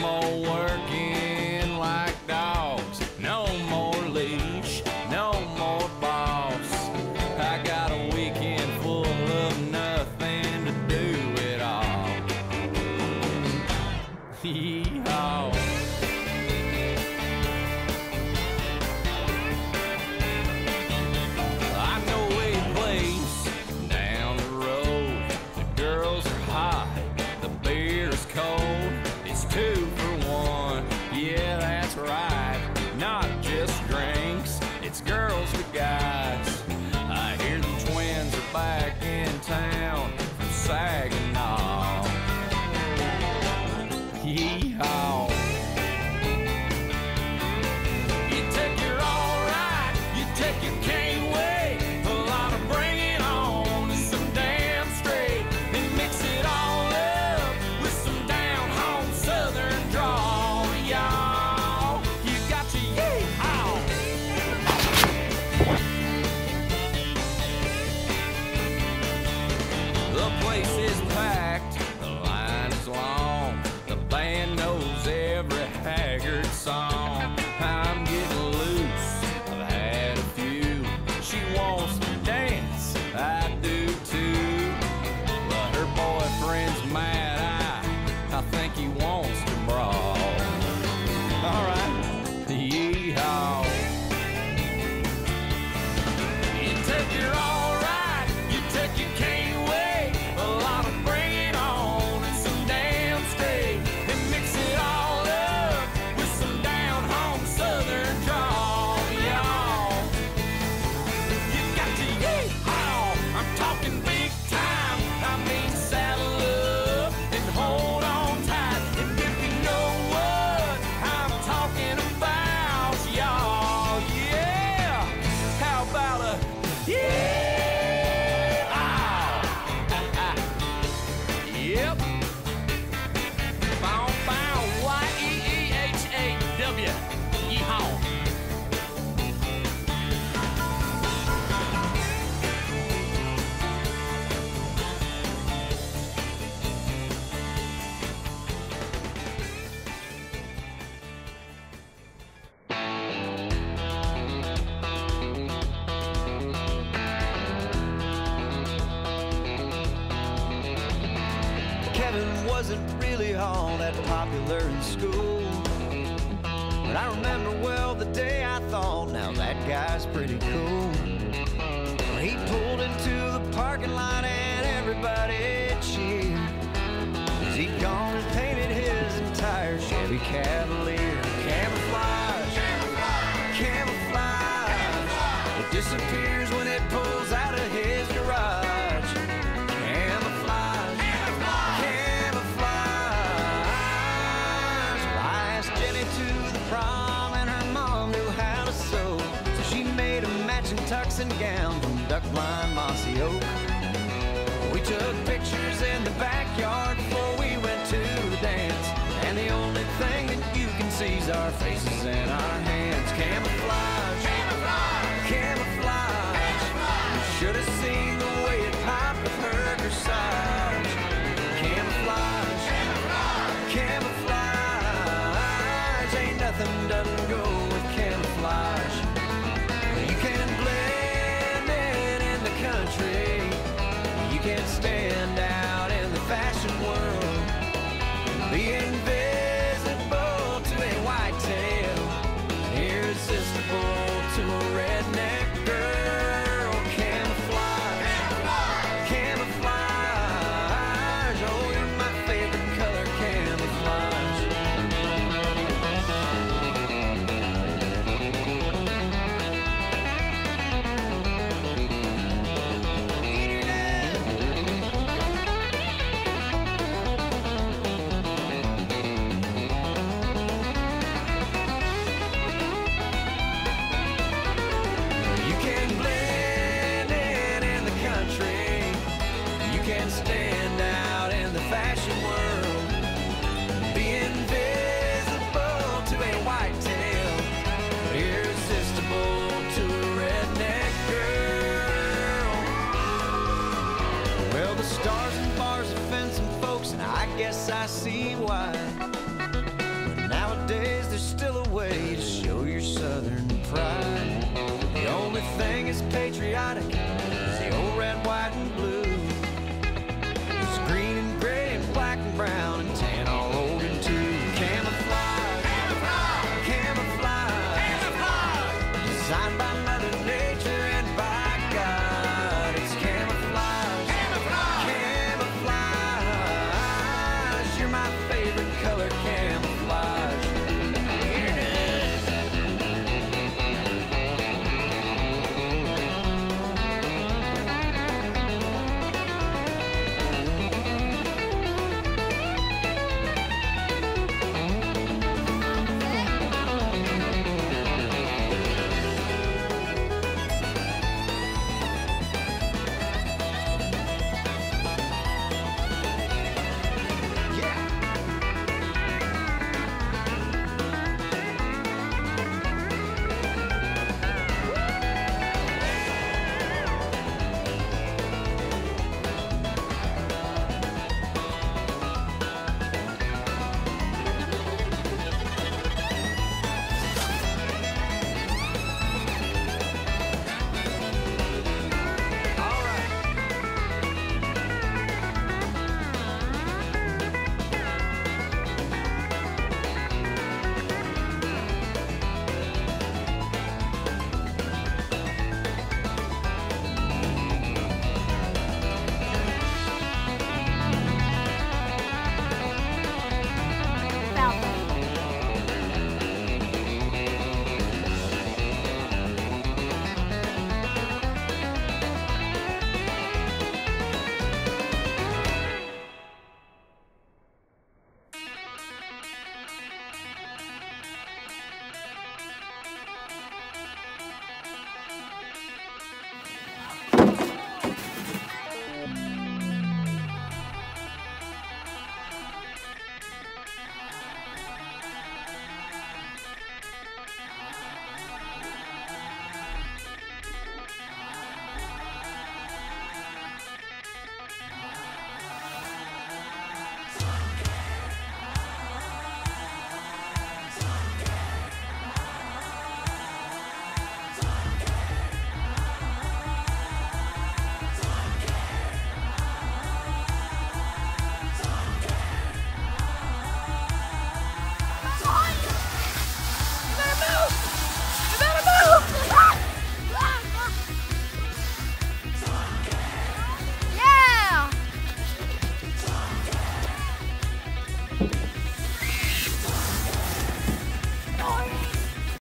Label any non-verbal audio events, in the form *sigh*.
more working like dogs. No more leash, no more boss. I got a weekend full of nothing to do at all. *laughs* Yeehaw. sweetheart. wasn't really all that popular in school. But I remember well the day I thought, now that guy's pretty cool. blind mossy oak. We took pictures in the backyard before we went to the dance. And the only thing that you can see is our faces and our hands. guess I see why. But nowadays there's still a way to show your southern pride. The only thing is patriotic. color.